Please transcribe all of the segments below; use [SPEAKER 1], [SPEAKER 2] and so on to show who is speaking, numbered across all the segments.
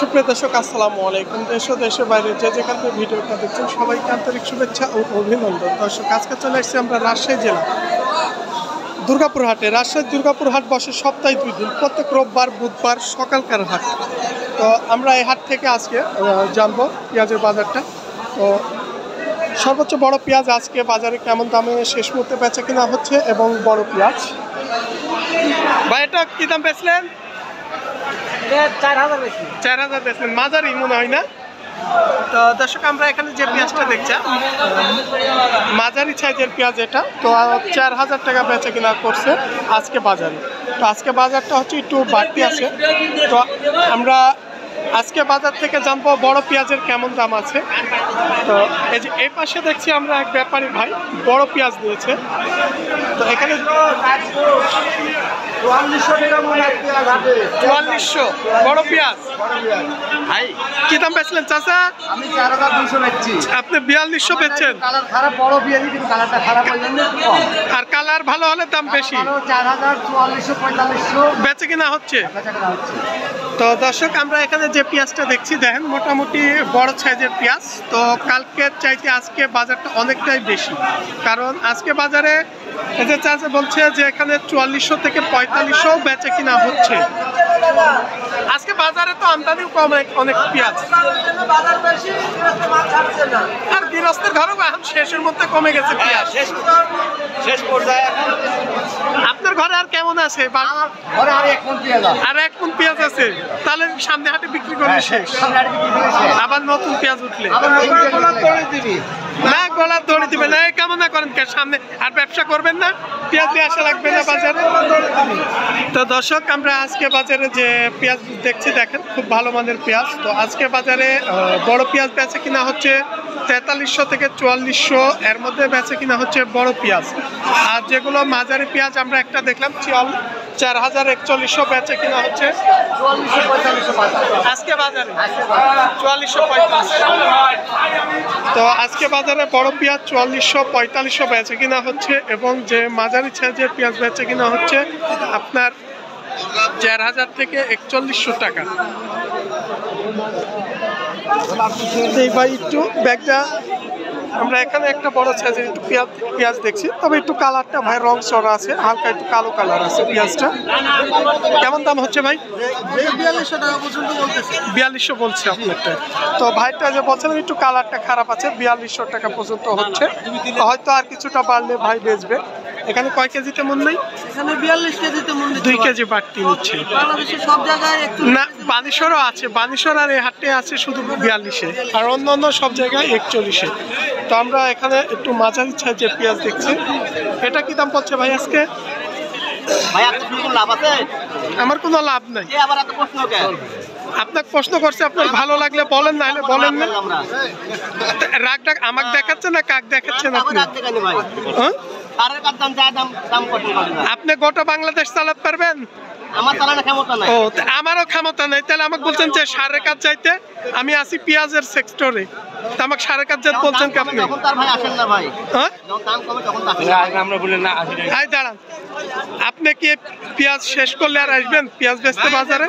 [SPEAKER 1] সুপ্রিয় দর্শক, আসসালামু আলাইকুম। দেশ দেশের বাইরে যে যেখান থেকে ভিডিওটা দেখছেন, সবাইকে আন্তরিক শুভেচ্ছা ও অভিনন্দন। দর্শক, আজকে চলে এসেছি আমরা রাজশাহী জেলা। দুর্গাপুর হাটে। রাজশাহী দুর্গাপুর হাট বসে সপ্তাহে দুই দিন, প্রত্যেক রোববার, বুধবার, সকালকার হাট। তো আমরা এই হাট থেকে আজকে জানব পেঁয়াজের বাজারটা। তো সর্বোচ্চ বড় পেঁয়াজ আজকে বাজারে কেমন দামে শেষ মুহূর্তে বেচা কিনা হচ্ছে এবং বড় পেঁয়াজ। ভাই, এটা কি দাম বেচলেন?
[SPEAKER 2] চার হাজার
[SPEAKER 1] বেচলেন মাঝারি মনে হয় না? তো দর্শক, আমরা এখানে যে পেঁয়াজটা দেখছি, মাঝারি সাইজের পেঁয়াজ এটা। তো চার হাজার টাকা বেচা কিনা করছে আজকে বাজারে। তো আজকে বাজারটা হচ্ছে একটু বাড়তি আছে। তো আমরা আজকে বাজার থেকে জানব বড় পেঁয়াজের কেমন দাম আছে। তো এই যে এই পাশে দেখছি আমরা এক ব্যাপারী ভাই বড় পেঁয়াজ দিয়েছে। তো এখানে
[SPEAKER 2] চুয়াল্লিশশো
[SPEAKER 1] বড় পেঁয়াজ।
[SPEAKER 2] ভাই।
[SPEAKER 1] কি দাম বেচলেন চাচা?
[SPEAKER 2] আমি চার হাজার দুশো বেচছি।
[SPEAKER 1] আপনি বিয়াল্লিশশো বেচছেন।
[SPEAKER 2] কালার খারাপ বড় পেঁয়াজি কিন্তু কালারটা খারাপ হয়ে জন্য একটু কম।
[SPEAKER 1] আর কালার ভালো হলে দাম বেশি।
[SPEAKER 2] ভালো চার হাজার চুয়াল্লিশশো পঁয়তাল্লিশশো।
[SPEAKER 1] বেচে কিনা হচ্ছে?
[SPEAKER 2] বেচা কেনা হচ্ছে।
[SPEAKER 1] তো দর্শক, আমরা এখানে যে পেঁয়াজটা দেখছি, দেখেন, মোটামুটি বড় সাইজের পেঁয়াজ। তো কালকে চাইতে আজকে বাজারটা অনেকটাই বেশি। কারণ আজকে বাজারে যে চাষে বলছে যে এখানে চুয়াল্লিশশো থেকে পঁয়তাল্লিশশো বেচে কিনা হচ্ছে। আজকে বাজারে তো আমদানিও কম অনেক- পেঁয়াজ। আর গৃহস্থের ঘরেও এখন শেষের মধ্যে কমে গেছে পেঁয়াজ।
[SPEAKER 2] শেষ পর্যায়ে
[SPEAKER 1] আপনার ঘরে আর কেমন আছে?
[SPEAKER 2] ঘরে আর এক পেঁয়াজ আছে।
[SPEAKER 1] আর এক কোন পেঁয়াজ আছে। তাহলে সামনে হাটে বিক্রি
[SPEAKER 2] করে শেষ।
[SPEAKER 1] আবার নতুন পেঁয়াজ উঠলে। না গলার দড়ি দিবে না। এই কামনা করেন কে? সামনে আর ব্যবসা করবেন না? পেঁয়াজ দিয়ে আসা লাগবে না বাজারে? তো দর্শক, আমরা আজকে বাজারে যে পেঁয়াজ দেখছি, দেখেন, খুব ভালো মানের পেঁয়াজ। তো আজকে বাজারে বড় পেঁয়াজ বেচে কিনা হচ্ছে তেতাল্লিশশো থেকে চুয়াল্লিশশো। এর মধ্যে বেচে কিনা হচ্ছে বড় পেঁয়াজ। আর যেগুলো মাঝারি পেঁয়াজ আমরা একটা দেখলাম চিয়াল চার হাজার একচল্লিশশো বেচে কিনা হচ্ছে। আজকে বাজারে চুয়াল্লিশশো পঁয়তাল্লিশ। তো আজকে বাজারে বড় পেঁয়াজ চুয়াল্লিশশো পঁয়তাল্লিশশো বেচে কিনা হচ্ছে এবং যে মাঝারি সাইজের পেঁয়াজ বেচে কিনা হচ্ছে আপনার চার হাজার থেকে একচল্লিশশো টাকা। এই ভাই একটু ব্যাগটা আমরা এখানে একটা বড় সাইজের একটু পেঁয়াজ পেঁয়াজ দেখছি। তবে একটু কালারটা ভাই রং চড়া আছে হালকা একটু কালো কালার আছে পেঁয়াজটা। কেমন দাম হচ্ছে ভাই?
[SPEAKER 2] বিয়াল্লিশশো টাকা পর্যন্ত বলতেছে
[SPEAKER 1] বিয়াল্লিশশো বলছে আপনারটা। তো ভাইটা যে বলছেন একটু কালারটা খারাপ আছে বিয়াল্লিশশো টাকা পর্যন্ত হচ্ছে। হয়তো আর কিছুটা বাড়লে ভাই বেচবে। এখানে কয় কেজিতে মন নেই?
[SPEAKER 2] এখানে বিয়াল্লিশ কেজিতে মন
[SPEAKER 1] দুই কেজি বাড়তি নিচ্ছে।
[SPEAKER 2] সব জায়গায়
[SPEAKER 1] না বানেশ্বরও আছে। বানেশ্বর আর এই হাটে আছে শুধু বিয়াল্লিশে। আর অন্য অন্য সব জায়গায় একচল্লিশে। তো আমরা এখানে একটু মাঝারি যে পেঁয়াজ দেখছি। এটা কি দাম পড়ছে ভাই আজকে? আমার কোনো লাভ নাই। আপনাকে প্রশ্ন করছে আপনার ভালো লাগলে বলেন না হলে বলেন না। রাগ ডাক আমাকে দেখাচ্ছে না কাক দেখাচ্ছেন আপনি?
[SPEAKER 2] রাখতে কেন ভাই।
[SPEAKER 1] হ্যাঁ?
[SPEAKER 2] না।
[SPEAKER 1] আপনি গোটা বাংলাদেশ চালাতে পারবেন?
[SPEAKER 2] আমার ক্ষমতা নাই।
[SPEAKER 1] ও আমারও ক্ষমতা নেই। তাহলে আমাকে বলছেন যে সারের কাজ চাইতে? আমি আছি পেঁয়াজের সেক্টরে তা আমাকে সারের কাজ যেতে বলছেন কি আপনি
[SPEAKER 2] যখন তার ভাই আসেন না ভাই।
[SPEAKER 1] হ্যাঁ?
[SPEAKER 2] যখন দাম কমে তখন তো আসেন না।
[SPEAKER 3] আমরা বলি না আসি
[SPEAKER 1] আই দাঁড়ান। আপনি কি পেঁয়াজ শেষ করলে আর আসবেন? পেঁয়াজ বেচতে বাজারে।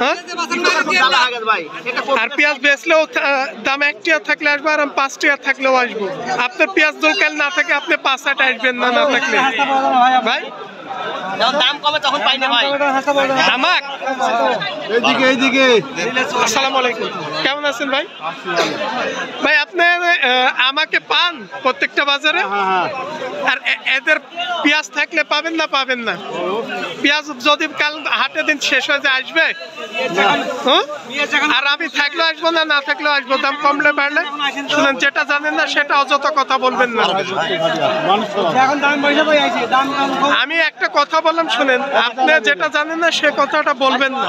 [SPEAKER 1] হ্যাঁ? আর পেঁয়াজ বেচলেও দাম এক টিয়ার থাকলে আসব আর আমি পাঁচ টিয়ার থাকলেও আসব। আপনার পেঁয়াজ দোকান না থাকে আপনি পাঁচ আট আসবেন না না থাকলে। ভাই?
[SPEAKER 2] দাম কমে তখন পাই না ভাই।
[SPEAKER 1] আমাক?
[SPEAKER 3] এইদিকে এইদিকে
[SPEAKER 1] আসসালামু আলাইকুম। কেমন আছেন ভাই? ভাই আপনি আমাকে পান প্রত্যেকটা বাজারে? আর এদের পেঁয়াজ থাকলে পাবেন না পাবেন না? পেঁয়াজ যদি কাল হাটে দিন শেষ হয়ে যায় আসবে? হ্যাঁ? আর আমি থাকলেও আসব না না থাকলেও আসব। দাম কমলে বাড়লে। শুনেন যেটা জানেন না সেটা অযথা কথা বলবেন না। আমি একটা কথা বললাম শুনেন। আপনি যেটা জানেন না সে কথাটা বলবেন না।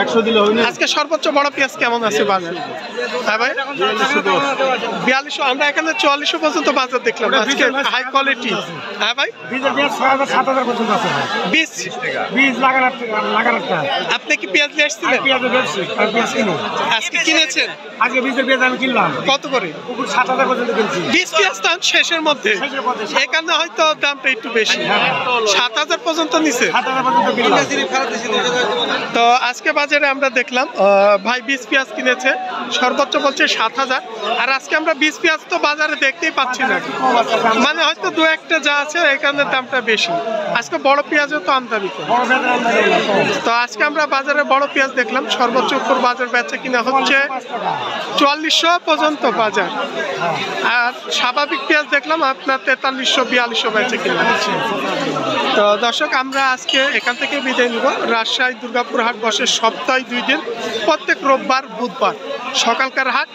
[SPEAKER 3] একশো দিলে হয় না
[SPEAKER 1] আজকে সর্বোচ্চ বড় পেঁয়াজ কেমন আছে বাজার? হ্যাঁ ভাই? বিয়াল্লিশশো আমরা এখানে চুয়াল্লিশশো পর্যন্ত বাজার দেখলাম। আজকে হাই কোয়ালিটি হ্যাঁ ভাই। বীজ?
[SPEAKER 2] বীজ
[SPEAKER 1] আপনি কি পেঁয়াজ নিয়ে
[SPEAKER 2] কিনো।
[SPEAKER 1] আজকে কিনেছেন?
[SPEAKER 2] আজকে বীজের পেঁয়াজ আমি কিনলাম।
[SPEAKER 1] কত করে?
[SPEAKER 2] সাত হাজার পর্যন্ত কিনছি।
[SPEAKER 1] বীজ পেঁয়াজ তো শেষের মধ্যে। এখানে হয়তো দামটা একটু বেশি। সাত হাজার পর্যন্ত নিছে?
[SPEAKER 2] সাত হাজার পর্যন্ত
[SPEAKER 1] তো আজকে বাজারে আমরা দেখলাম ভাই বীজ পেঁয়াজ কিনেছে, সর্বোচ্চ বলছে সাত হাজার। আর আজকে আমরা বীজ পেঁয়াজ তো বাজারে দেখতেই পাচ্ছি না। মানে হয়তো দু একটা যা আছে এখানে দামটা বেশি। আজকে বড় পেঁয়াজও তো আমদানি। তো আজকে আমরা বাজারে বড় পেঁয়াজ দেখলাম, সর্বোচ্চ উপর বাজার বেচা কিনা হচ্ছে চুয়াল্লিশশো পর্যন্ত বাজার। আর স্বাভাবিক পেঁয়াজ দেখলাম, আপনার তেতাল্লিশশো, বিয়াল্লিশশো বেচে কিনা হচ্ছে। তো দর্শক, আমরা আজকে এখান থেকে বিদায় নিব। রাজশাহী, দুর্গাপুর হাট বসে সপ্তাহে দুই দিন, প্রত্যেক রোববার, বুধবার। সকালকার হাট,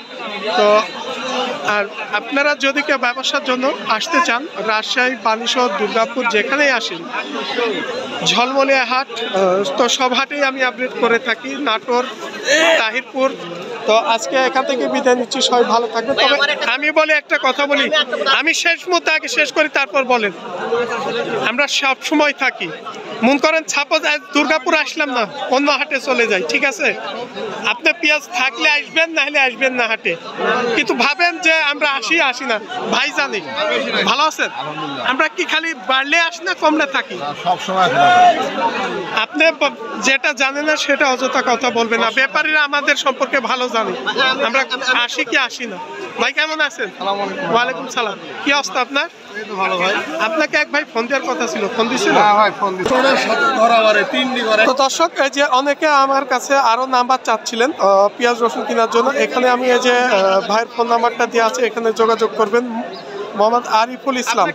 [SPEAKER 1] তো আর আপনারা যদি কেউ ব্যবসার জন্য আসতে চান, রাজশাহী বানিশহর দুর্গাপুর, যেখানেই আসেন ঝলমলিয়া হাট তো সব হাটেই আমি আপডেট করে থাকি, নাটোর, তাহিরপুর। তো আজকে এখান থেকে বিদায় নিচ্ছি, সবাই ভালো থাকবে তবে আমি বলি একটা কথা বলি, আমি শেষ মুহূর্তে আগে শেষ করি, তারপর বলেন। আমরা সব সময় থাকি। মন করেন ছাপো দুর্গাপুর আসলাম না অন্য হাটে চলে যাই ঠিক আছে? আপনি পেঁয়াজ থাকলে আসবেন না হলে আসবেন না হাটে। কিন্তু ভাবেন যে আমরা আসি আসি না। ভাই জানি। ভালো আছেন? আমরা কি খালি বাড়লে আসি না কমলে থাকি? আপনি যেটা জানেন না সেটা অযথা কথা বলবেন না। ব্যাপারীরা আমাদের সম্পর্কে ভালো জানে। আমরা আসি কি আসি না। ভাই কেমন আছেন? ওয়ালাইকুম সালাম। কি অবস্থা আপনার?
[SPEAKER 3] ভালো ভাই।
[SPEAKER 1] আপনাকে এক ভাই ফোন দেওয়ার কথা ছিল। ফোন দিছিল
[SPEAKER 3] হ্যাঁ ভাই ফোন দিচ্ছি
[SPEAKER 1] তো দর্শক এই যে অনেকে আমার কাছে আরও নাম্বার চাচ্ছিলেন পেঁয়াজ রসুন কেনার জন্য। এখানে আমি এই যে ভাইয়ের ফোন নাম্বারটা দেওয়া আছে এখানে যোগাযোগ করবেন। মোহাম্মদ আরিফুল ইসলাম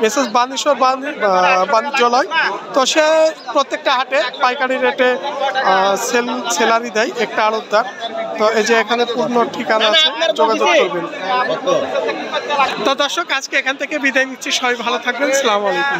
[SPEAKER 1] মেসেজ বানেশ্বর বাণি- আহ, বাণিজ্যালয়। তো সে প্রত্যেকটা হাটে পাইকারি রেটে সেল সেলারি দেয় একটা আড়তদার। তো এই যে এখানে পূর্ণ ঠিকানা আছে যোগাযোগ করবেন। তো দর্শক আজকে এখান থেকে বিদায় নিচ্ছি। সবাই ভালো থাকবেন। সালাম আলাইকুম।